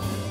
Bye.